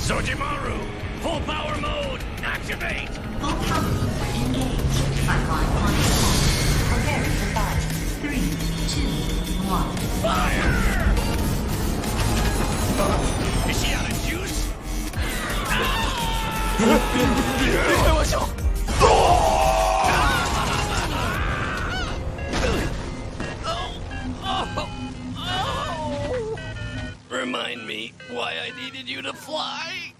Sojimaru, full power mode, activate! Full power engage. Frontline launch point. Prepare to fight. Three, two, one. Fire! Is she out of juice? Ah! remind me why I needed you to fly.